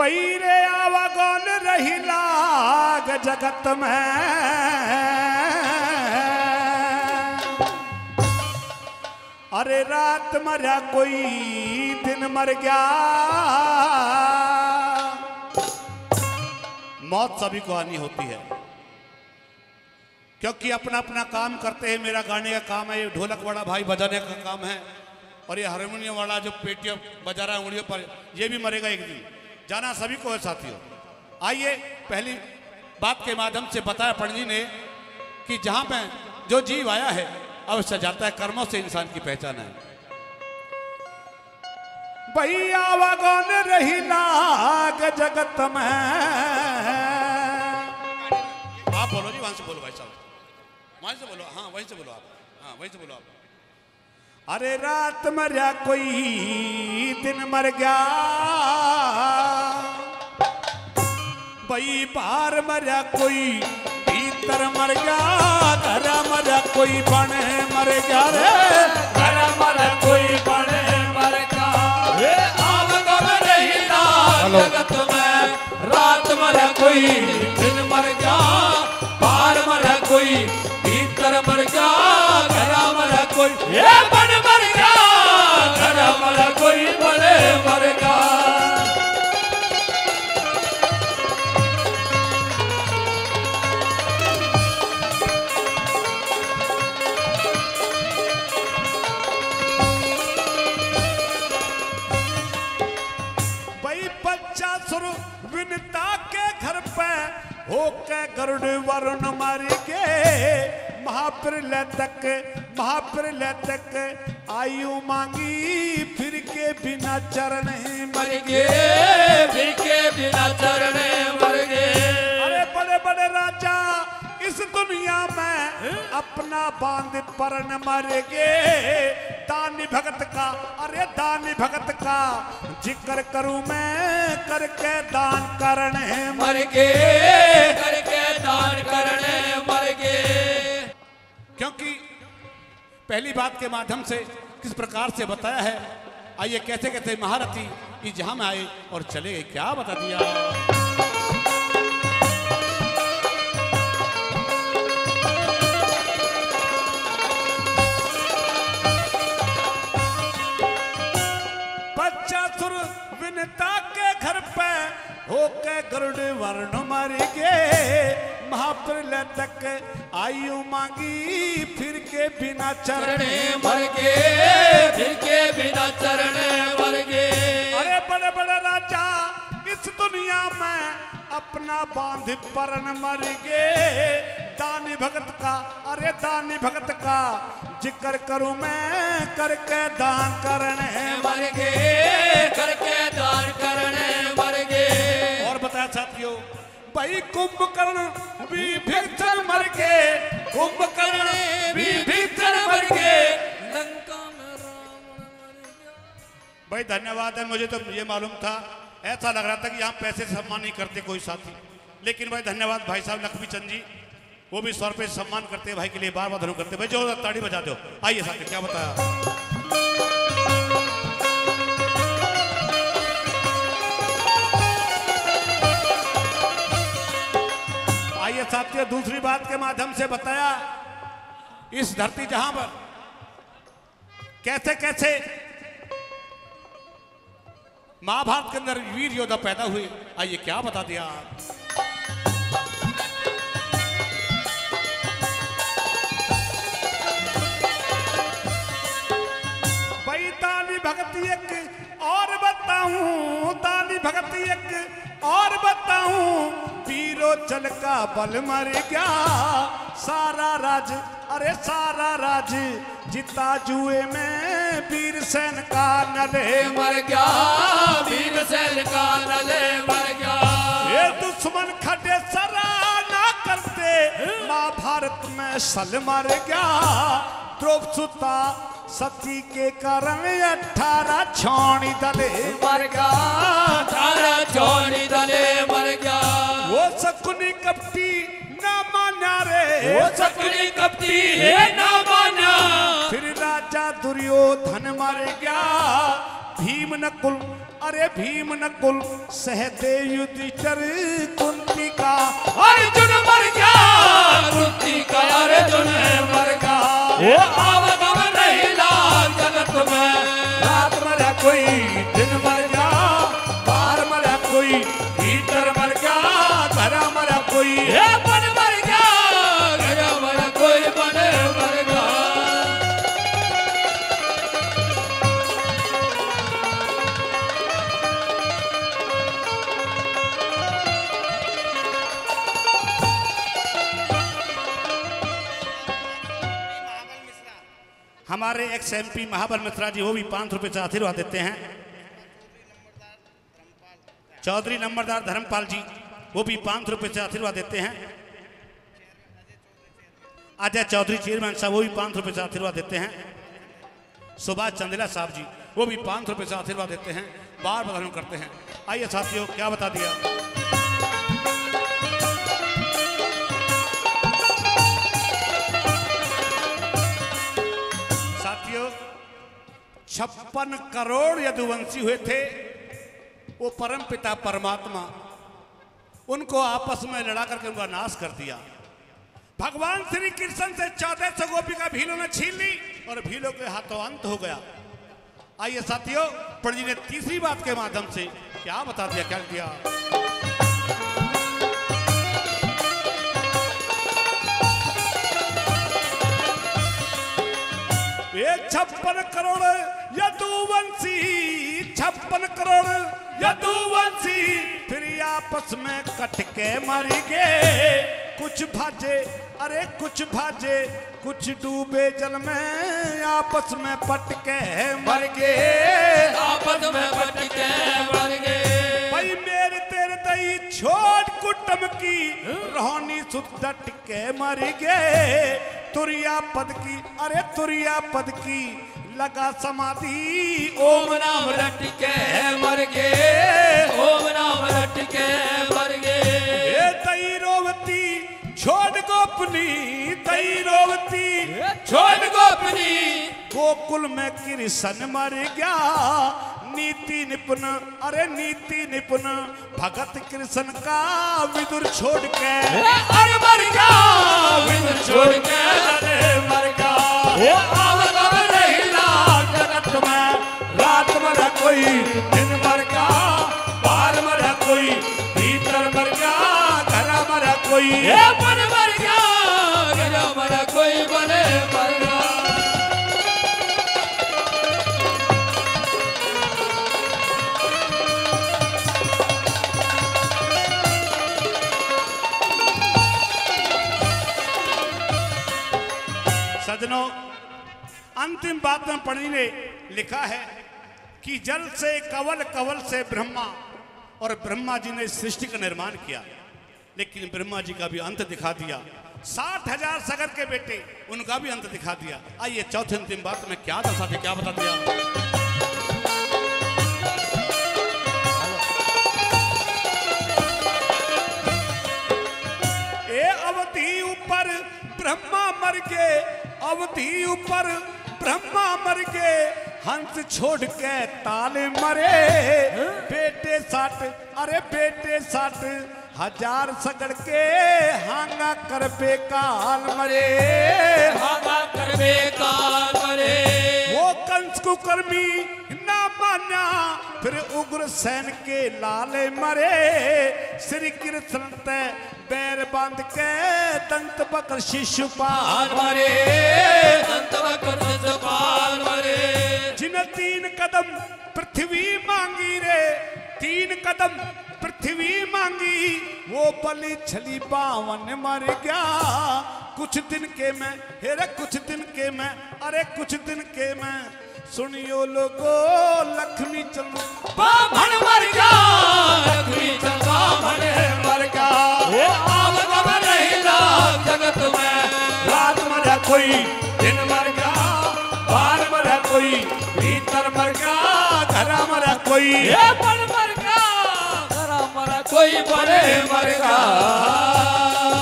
बैरे आवागन रही लाग जगत में। अरे रात मरा कोई दिन मर गया। मौत सभी को आनी होती है। क्योंकि अपना अपना काम करते हैं, मेरा गाने का काम है, ये ढोलक वाला भाई बजाने का काम है, और ये हारमोनियम वाला जो पेटियाँ बजा रहा है उंगलियों पर, ये भी मरेगा एक दिन। जाना सभी को है साथियों। आइए पहली बात के माध्यम से बताया पंडित ने कि जहाँ में जो जीव आया है अवश्य जाता है कर्मों से इंसान की पहचान है। भैया वगन रही लाग जगत में। आप बोलो जी वहाँ से बोलो भाई साहब। वहीं से बोलो हाँ वहीं से बोलो आप। हाँ वहीं से बोलो आप। अरे रात मरिया कोई दिन मर गया। भाई बाहर मरिया कोई भीतर मर गया घर मरिया कोई बने मर गया रे। घर मर कोई बने मर गया। वे आवगम रहिला जगत में रात मर कोई दिन मर गया। बाहर मर कोई भीतर मर गया। घर मर कोई ये बन मर गया। घर मर कोई बड़े मर गया। मार के महाप्रलय तक महाप्रलय तक आयु मांगी फिर के बिना चरण मर मर गए। बिके बिना चरणे मर गए। अरे बड़े बड़े राजा इस दुनिया में अपना बाँध परण मर गए। दानी भगत का अरे दानी भगत का ज़िक्र करूँ मैं करके दान करने मर गए। करके दान करने मर गए। क्योंकि पहली बात के माध्यम से किस प्रकार से बताया है, आइए कहते कहते महारथी ये जहाँ में आए और चले गए, क्या बता दिया? के घर पे होके गरुड़ वर्ण मर गए। महाप्रलय तक आयु मांगी फिर के बिना चरणे चरणे मर गए फिर के बिना चरणे मर गए। अरे बड़े बड़े राजा इस दुनिया में अपना बाँध परन मर गए। दानी भगत का अरे दानी भगत का ज़िक्र करूँ मैं करके दान करने मर गए। करके दान करने मर गए। और बताया साथियों भाई कुंभकर्ण, भी भीतर मर के कुंभकर्ण, भी भीतर मर गए लंका में रावण भाई धन्यवाद है, मुझे तो ये मालूम था। ऐसा लग रहा था कि यहाँ पैसे सम्मान नहीं करते कोई साथी। लेकिन भाई धन्यवाद भाई साहब लक्ष्मी चंद जी। वो भी सौ रुपये सम्मान करते हैं भाई के लिए बार बार धनु करते भाई जो ताड़ी बजा दो। आइए साथी क्या बताया? साथियों दूसरी बात के माध्यम से बताया, इस धरती जहाँ पर कैसे कैसे महाभारत के अंदर वीर योद्धा पैदा हुए, आइए क्या बता दिया दानी भक्ति एक और बताऊँ दानी भक्ति एक और बताऊँ पीरो चल का बल मर गया। सारा राज अरे सारा राज जिता जुए में वीर सेन का नले मर गया। भीमसेन का नले मर गया। ये दुश्मन खड़े सरा ना करते महाभारत में सल मर गया। द्रौप सुता सती के कारण अठारह छोड़ी दले मर गया। तारा चोरी दले मर गया। सकुनी कपटी ना माना रे। वो सकरी कपटी है ना माना फिर राजा दुर्योधन मर गया। भीम नकुल अरे भीम नकुल सहते युधिष्ठिर कुंती का अर्जुन मर गया। कुंती का अर्जुन मर गया। वो आवगम हमारे ex M P Mahabal Mishra ji, वो भी पाँच रुपये से आशीर्वाद देते हैं। चौधरी नंबरदार धर्मपाल जी, वो भी पाँच रुपये से आशीर्वाद देते हैं। अजय चौधरी चेयरमैन साहब, वो भी पाँच रुपये से आशीर्वाद देते हैं। सुभाष चंदेला साहब जी, वो भी पाँच रुपये से आशीर्वाद देते हैं। बार बार करते हैं। आइए साथियों, क्या बता दिया? साथियों, छप्पन करोड़ यदुवंशी हुए थे, वो परम पिता परमात्मा, उनको आपस में लड़ा करके उनका नाश कर दिया। भगवान श्री कृष्ण से चौदह सौ गोपी का भीलों ने छीन ली और भीलों के हाथों अंत हो गया। आइए साथियों पंडित जी ने तीसरी बात के माध्यम से क्या बता दिया, क्या दिया छप्पन करोड़ यदुवंशी छप्पन करोड़ यदुवंशी फिर आपस में कट के मर गए। कुछ भाजे, अरे कुछ भाजे, कुछ डूबे जल में आपस में पटके मर गए। आपस में पटके मर गए। दई छोट कुटुम की रोहनी सुत डट के मर गए। तुरिया पद की अरे तुरिया पद की लगा समाधि। ओम नाम रट के मर गए ओम नाम रट के मर गए। तई रोवती छोड़ गोपनी तई रोवती। छोड़ गोपनी। गोकुल में कृष्ण मर गया नीति निपुण अरे नीति निपुण भगत कृष्ण का विदुर छोड़ के। अरे मर गया विदुर छोड़ के अरे मर गया। नहीं ला जगत में रात मरा कोई अंतिम बात में पढ़ी ने लिखा है कि जल से कवल कवल से ब्रह्मा। और ब्रह्मा जी ने सृष्टि का निर्माण किया, लेकिन ब्रह्मा जी का भी अंत दिखा दिया। साठ हज़ार सगर के बेटे, उनका भी अंत दिखा दिया। आइए, चौथे अंतिम बात में क्या थी क्या बता दिया? अवधि ऊपर ब्रह्मा मर गए अवधि ऊपर ब्रह्मा मर गए हंस छोड़ के ताले मरे। बेटे सट अरे बेटे सट हज़ार सगड़ के हांगा कर बेकाल मरे। हांगा कर बेकाल मरे। कंस कुकर्मी ना माना फिर उग्र सैन के लाले मरे। श्री कृष्ण ते बैर बाँध के दंत बकर शिशुपाल मरे अंत कर पाल मरे। जिन्हें तीन कदम पृथ्वी मांगी रे, तीन कदम पृथ्वी मांगी वो बलि छली बावन मर गया। कुछ दिन के मैं हेरे कुछ दिन के मैं अरे कुछ दिन के मैं सुनियो लोगो लक्ष्मी चंद्र बाभन मर गया लक्ष्मी चंदा भले मर गया। आवगम नहीं लाल जगत में रात मरा कोई दिन मर गया बाहर मरा कोई भीतर मर गया घर मरा कोई। ये घर मरा कोई बड़े मर गया